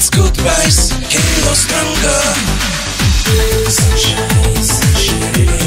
It's goodbyes, halo stronger Sunshine, sunshine.